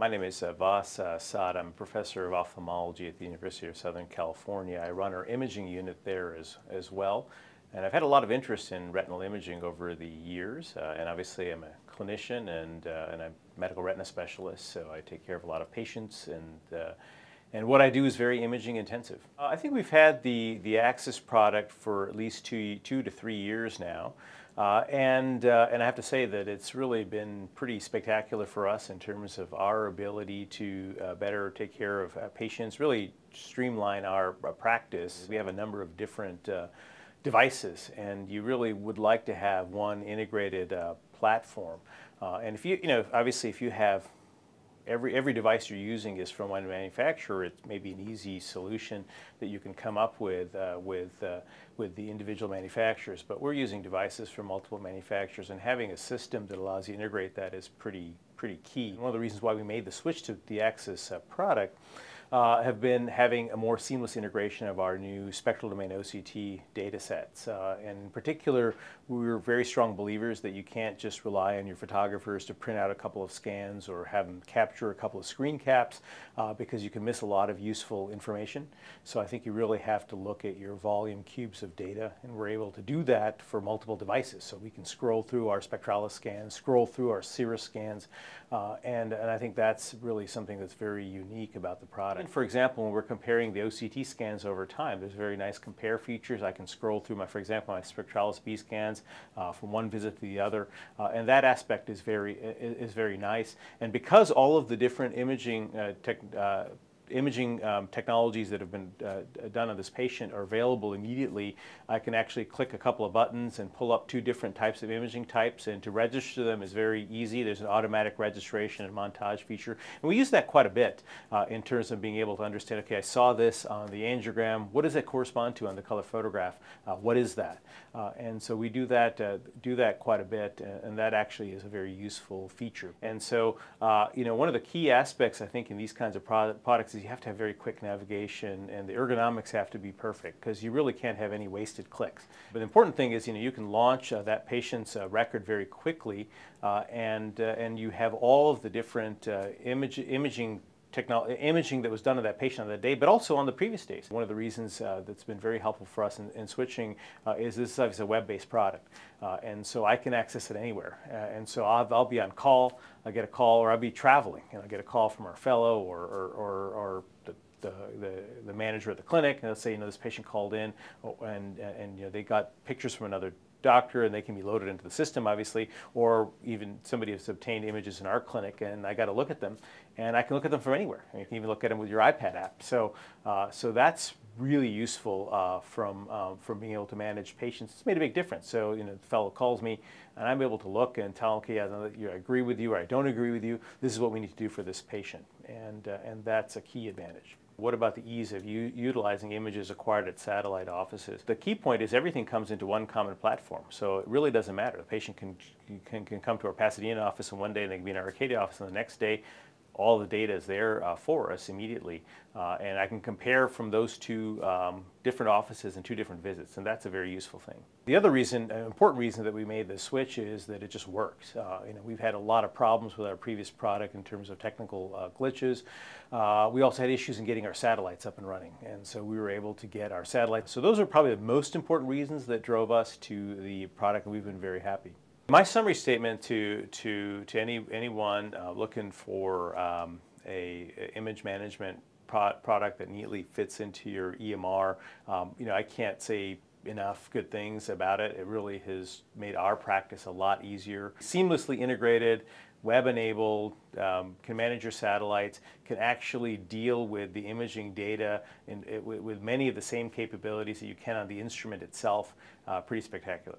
My name is uh, Vas uh, Sadda. I'm a professor of ophthalmology at the University of Southern California. I run our imaging unit there as, as well. And I've had a lot of interest in retinal imaging over the years. Uh, and obviously, I'm a clinician and, uh, and I'm a medical retina specialist, so I take care of a lot of patients. And, uh, and what I do is very imaging intensive. Uh, I think we've had the, the Axis product for at least two, two to three years now. Uh, and, uh, and I have to say that it's really been pretty spectacular for us in terms of our ability to uh, better take care of uh, patients, really streamline our uh, practice. We have a number of different uh, devices, and you really would like to have one integrated platform. and if you, you know, obviously if you have every, every device you're using is from one manufacturer, it may be an easy solution that you can come up with uh, with, uh, with the individual manufacturers. But we're using devices from multiple manufacturers and having a system that allows you to integrate that is pretty, pretty key. One of the reasons why we made the switch to the Axis uh, product uh, have been having a more seamless integration of our new spectral domain OCT data sets. Uh, and in particular, we are very strong believers that you can't just rely on your photographers to print out a couple of scans or have them capture a couple of screen caps uh, because you can miss a lot of useful information. So I think you really have to look at your volume cubes of data and we're able to do that for multiple devices. So we can scroll through our Spectralis scans, scroll through our Cirrus scans, uh, and, and I think that's really something that's very unique about the product. And for example, when we're comparing the OCT scans over time, there's very nice compare features. I can scroll through my, for example, my Spectralis B scans uh, from one visit to the other, uh, and that aspect is very is very nice. And because all of the different imaging uh, tech, uh, imaging um, technologies that have been uh, done on this patient are available immediately. I can actually click a couple of buttons and pull up two different types of imaging types and to register them is very easy. There's an automatic registration and montage feature and we use that quite a bit uh, in terms of being able to understand, okay, I saw this on the angiogram. What does it correspond to on the color photograph? Uh, what is that? Uh, and so we do that, uh, do that quite a bit and that actually is a very useful feature. And so, uh, you know, one of the key aspects I think in these kinds of products is you have to have very quick navigation and the ergonomics have to be perfect because you really can't have any wasted clicks. But the important thing is, you know, you can launch uh, that patient's uh, record very quickly uh, and, uh, and you have all of the different uh, image, imaging technology, imaging that was done of that patient on that day, but also on the previous days. One of the reasons uh, that's been very helpful for us in, in switching uh, is this is obviously a web-based product. Uh, and so I can access it anywhere. Uh, and so I'll, I'll, be on call, I get a call, or I'll be traveling, and I get a call from our fellow or, or, or, or the, the, the, the, manager at the clinic, and they'll say, you know, this patient called in, oh, and, and you know, they got pictures from another doctor and they can be loaded into the system obviously or even somebody has obtained images in our clinic and I got to look at them and I can look at them from anywhere. You can even look at them with your iPad app. So, uh, so that's really useful uh, from, um, from being able to manage patients. It's made a big difference. So, you know, the fellow calls me and I'm able to look and tell, okay, I, I agree with you or I don't agree with you. This is what we need to do for this patient. And, uh, and that's a key advantage. What about the ease of utilizing images acquired at satellite offices? The key point is everything comes into one common platform, so it really doesn't matter. The patient can, can, can come to our Pasadena office and one day, and they can be in our Arcadia office, and the next day all the data is there uh, for us immediately. Uh, and I can compare from those two um, different offices and two different visits, and that's a very useful thing. The other reason, an important reason that we made the switch is that it just works. Uh, you know, we've had a lot of problems with our previous product in terms of technical uh, glitches. Uh, we also had issues in getting our satellites up and running, and so we were able to get our satellites. So those are probably the most important reasons that drove us to the product, and we've been very happy. My summary statement to, to, to any, anyone uh, looking for um, a, a, image management pro product that neatly fits into your EMR, um, you know, I can't say enough good things about it. It really has made our practice a lot easier. Seamlessly integrated, web enabled, um, can manage your satellites, can actually deal with the imaging data in, it, with, with, many of the same capabilities that you can on the instrument itself. Uh, pretty spectacular.